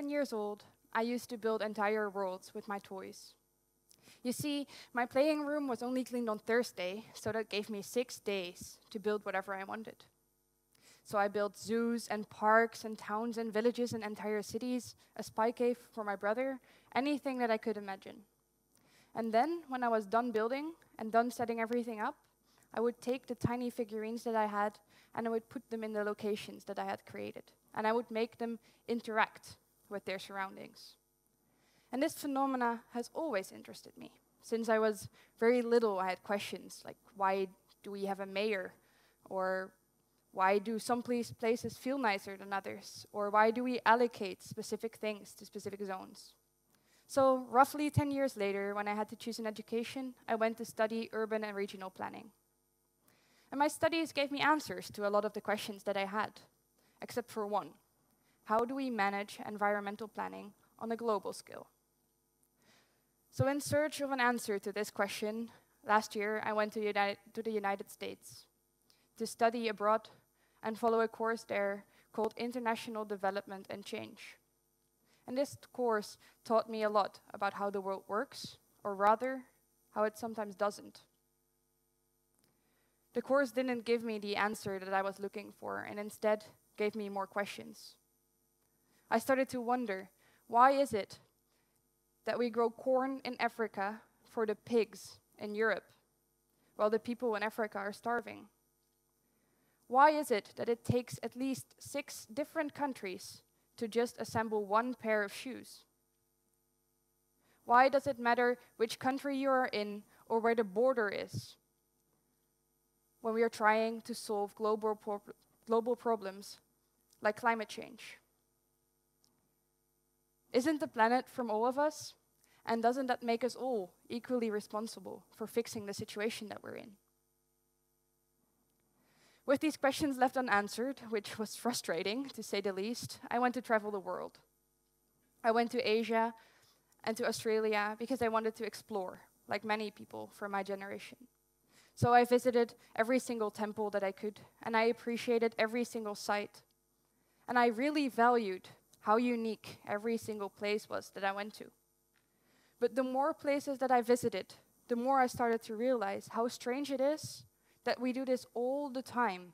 seven years old, I used to build entire worlds with my toys. You see, my playing room was only cleaned on Thursday, so that gave me six days to build whatever I wanted. So I built zoos and parks and towns and villages and entire cities, a spy cave for my brother, anything that I could imagine. And then, when I was done building and done setting everything up, I would take the tiny figurines that I had and I would put them in the locations that I had created. And I would make them interact with their surroundings. And this phenomena has always interested me. Since I was very little, I had questions like why do we have a mayor? Or why do some places feel nicer than others? Or why do we allocate specific things to specific zones? So, roughly 10 years later, when I had to choose an education, I went to study urban and regional planning. And my studies gave me answers to a lot of the questions that I had, except for one how do we manage environmental planning on a global scale? So, in search of an answer to this question, last year I went to, United, to the United States to study abroad and follow a course there called International Development and Change. And this course taught me a lot about how the world works, or rather, how it sometimes doesn't. The course didn't give me the answer that I was looking for, and instead gave me more questions. I started to wonder why is it that we grow corn in Africa for the pigs in Europe, while the people in Africa are starving? Why is it that it takes at least six different countries to just assemble one pair of shoes? Why does it matter which country you are in or where the border is? when we are trying to solve global, pro global problems like climate change? Isn't the planet from all of us? And doesn't that make us all equally responsible for fixing the situation that we're in? With these questions left unanswered, which was frustrating to say the least, I went to travel the world. I went to Asia and to Australia because I wanted to explore, like many people from my generation. So I visited every single temple that I could, and I appreciated every single site. And I really valued how unique every single place was that I went to. But the more places that I visited, the more I started to realize how strange it is that we do this all the time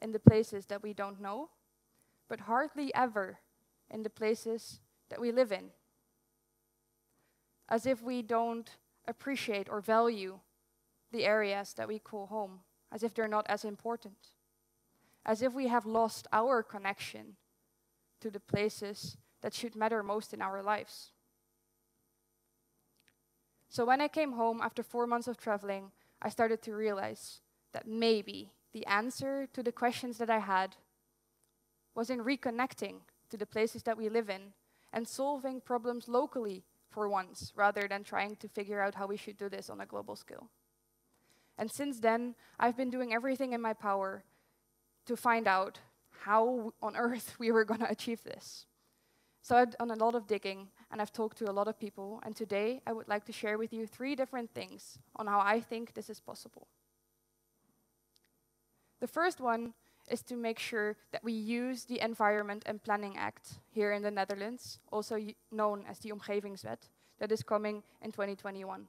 in the places that we don't know, but hardly ever in the places that we live in. As if we don't appreciate or value the areas that we call home, as if they're not as important, as if we have lost our connection to the places that should matter most in our lives. So when I came home after four months of traveling, I started to realize that maybe the answer to the questions that I had was in reconnecting to the places that we live in and solving problems locally for once, rather than trying to figure out how we should do this on a global scale. And since then, I've been doing everything in my power to find out how on earth we were going to achieve this. So I've done a lot of digging and I've talked to a lot of people. And today I would like to share with you three different things on how I think this is possible. The first one is to make sure that we use the Environment and Planning Act here in the Netherlands, also known as the Omgevingswet, that is coming in 2021.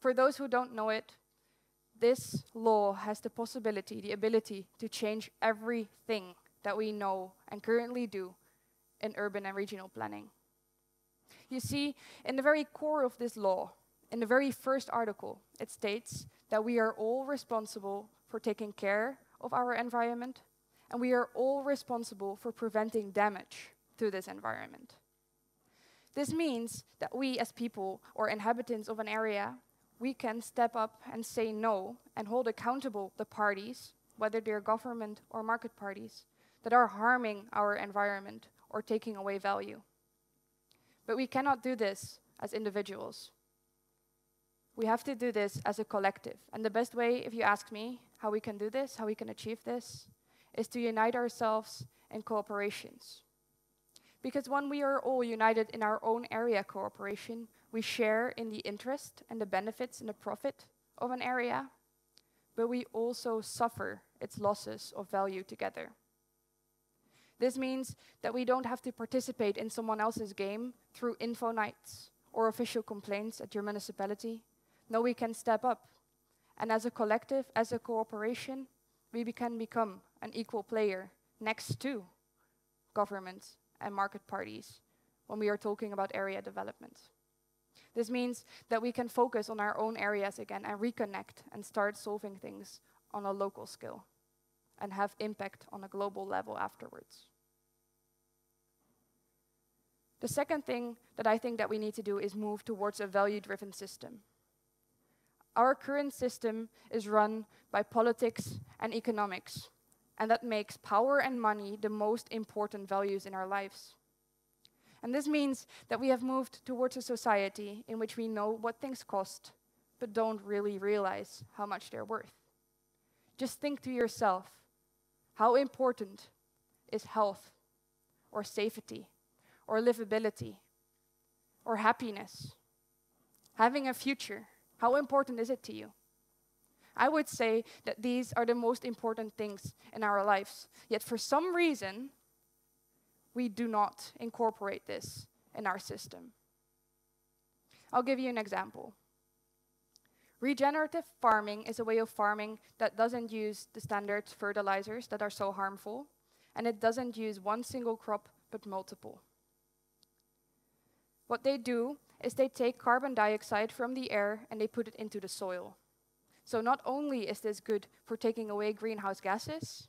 For those who don't know it, this law has the possibility, the ability to change everything that we know and currently do in urban and regional planning. You see, in the very core of this law, in the very first article, it states that we are all responsible for taking care of our environment and we are all responsible for preventing damage to this environment. This means that we as people or inhabitants of an area we can step up and say no and hold accountable the parties, whether they're government or market parties, that are harming our environment or taking away value. But we cannot do this as individuals. We have to do this as a collective. And the best way, if you ask me, how we can do this, how we can achieve this, is to unite ourselves in cooperations. Because when we are all united in our own area cooperation, we share in the interest and the benefits and the profit of an area, but we also suffer its losses of value together. This means that we don't have to participate in someone else's game through info nights or official complaints at your municipality. No, we can step up. And as a collective, as a cooperation, we can become an equal player next to government and market parties when we are talking about area development. This means that we can focus on our own areas again and reconnect and start solving things on a local scale and have impact on a global level afterwards. The second thing that I think that we need to do is move towards a value-driven system. Our current system is run by politics and economics, and that makes power and money the most important values in our lives. And this means that we have moved towards a society in which we know what things cost, but don't really realize how much they're worth. Just think to yourself how important is health, or safety, or livability, or happiness? Having a future, how important is it to you? I would say that these are the most important things in our lives. Yet for some reason, we do not incorporate this in our system. I'll give you an example. Regenerative farming is a way of farming that doesn't use the standard fertilizers that are so harmful, and it doesn't use one single crop but multiple. What they do is they take carbon dioxide from the air and they put it into the soil. So not only is this good for taking away greenhouse gases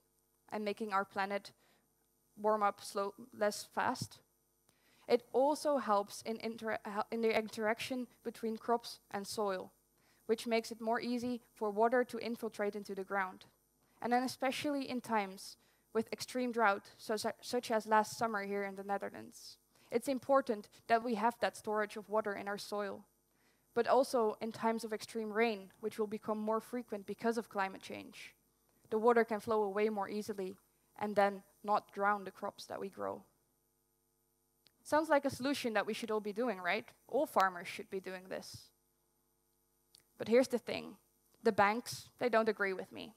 and making our planet warm up slow, less fast, it also helps in, in the interaction between crops and soil, which makes it more easy for water to infiltrate into the ground. And then especially in times with extreme drought, such, such as last summer here in the Netherlands. It's important that we have that storage of water in our soil. But also in times of extreme rain, which will become more frequent because of climate change, the water can flow away more easily and then not drown the crops that we grow. Sounds like a solution that we should all be doing, right? All farmers should be doing this. But here's the thing the banks, they don't agree with me.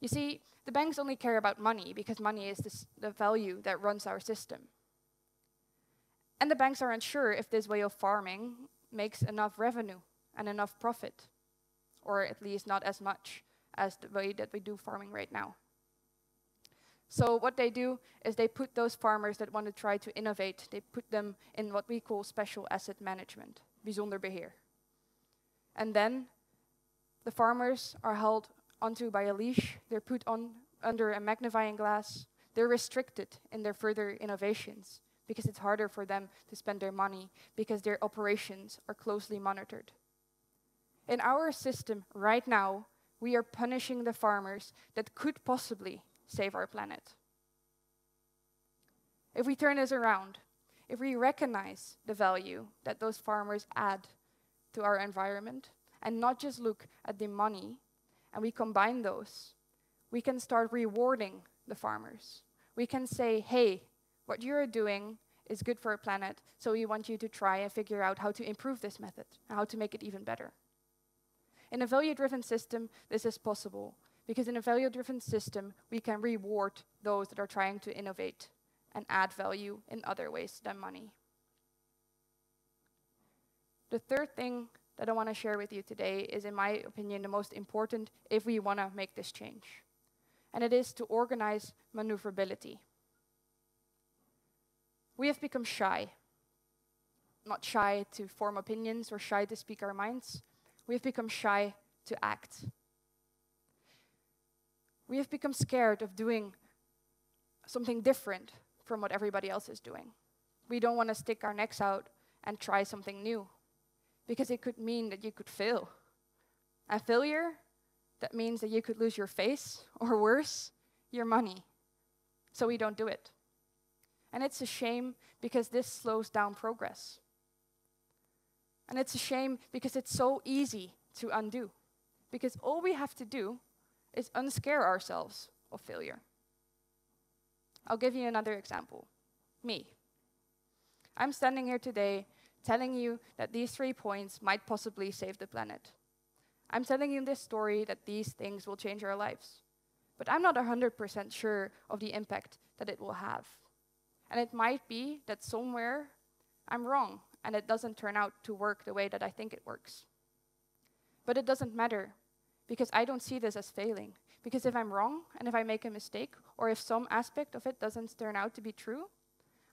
You see, the banks only care about money because money is this, the value that runs our system. And the banks aren't sure if this way of farming makes enough revenue and enough profit, or at least not as much as the way that we do farming right now. So what they do is they put those farmers that want to try to innovate, they put them in what we call special asset management, bijzonder beheer. And then the farmers are held onto by a leash, they're put on under a magnifying glass, they're restricted in their further innovations because it's harder for them to spend their money because their operations are closely monitored. In our system right now, we are punishing the farmers that could possibly save our planet. If we turn this around, if we recognize the value that those farmers add to our environment and not just look at the money, and we combine those, we can start rewarding the farmers. We can say, hey, what you're doing is good for our planet, so we want you to try and figure out how to improve this method and how to make it even better. In a value-driven system, this is possible, because in a value-driven system, we can reward those that are trying to innovate and add value in other ways than money. The third thing that I want to share with you today is, in my opinion, the most important if we want to make this change. And it is to organize maneuverability. We have become shy. Not shy to form opinions or shy to speak our minds. We have become shy to act. We have become scared of doing something different from what everybody else is doing. We don't want to stick our necks out and try something new because it could mean that you could fail. A failure, that means that you could lose your face or worse, your money. So we don't do it. And it's a shame because this slows down progress. And it's a shame because it's so easy to undo. Because all we have to do is unscare ourselves of failure. I'll give you another example me. I'm standing here today telling you that these three points might possibly save the planet. I'm telling you this story that these things will change our lives. but I'm not 100% sure of the impact that it will have. And it might be that somewhere I'm wrong and it doesn't turn out to work the way that I think it works. But it doesn't matter because I don't see this as failing. Because if I'm wrong and if I make a mistake or if some aspect of it doesn't turn out to be true,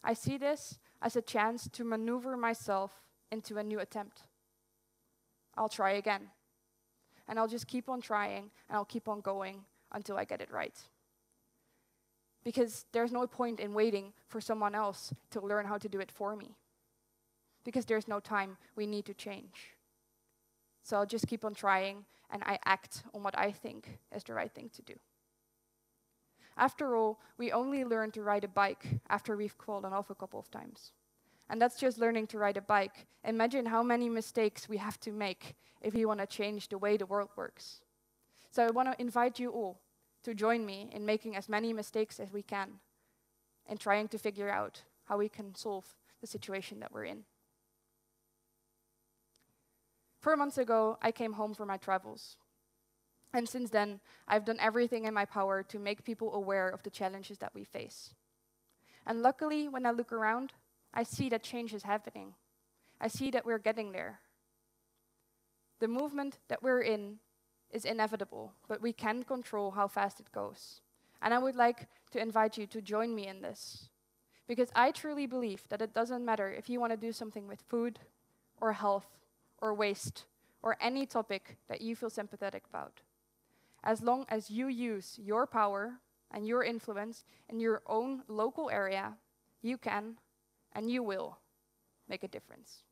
I see this as a chance to maneuver myself into a new attempt. I'll try again. And I'll just keep on trying and I'll keep on going until I get it right. Because there's no point in waiting for someone else to learn how to do it for me. Because there's no time, we need to change. So I'll just keep on trying and I act on what I think is the right thing to do. After all, we only learn to ride a bike after we've fallen off a couple of times. And that's just learning to ride a bike. Imagine how many mistakes we have to make if we want to change the way the world works. So I want to invite you all to join me in making as many mistakes as we can and trying to figure out how we can solve the situation that we're in. Four months ago, I came home from my travels. And since then, I've done everything in my power to make people aware of the challenges that we face. And luckily, when I look around, I see that change is happening. I see that we're getting there. The movement that we're in is inevitable, but we can control how fast it goes. And I would like to invite you to join me in this. Because I truly believe that it doesn't matter if you want to do something with food or health or waste or any topic that you feel sympathetic about. As long as you use your power and your influence in your own local area, you can and you will make a difference.